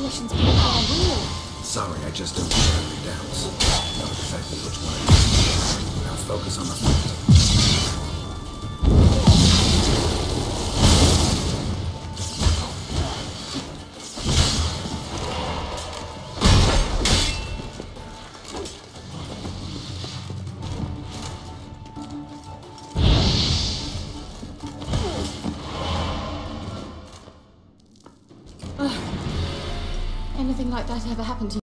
apparitions believe are real. Sorry, I just don't share your doubts. Know exactly which one it is. Now focus on the fact. Anything like that ever happened to